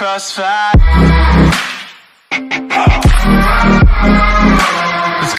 Crossfire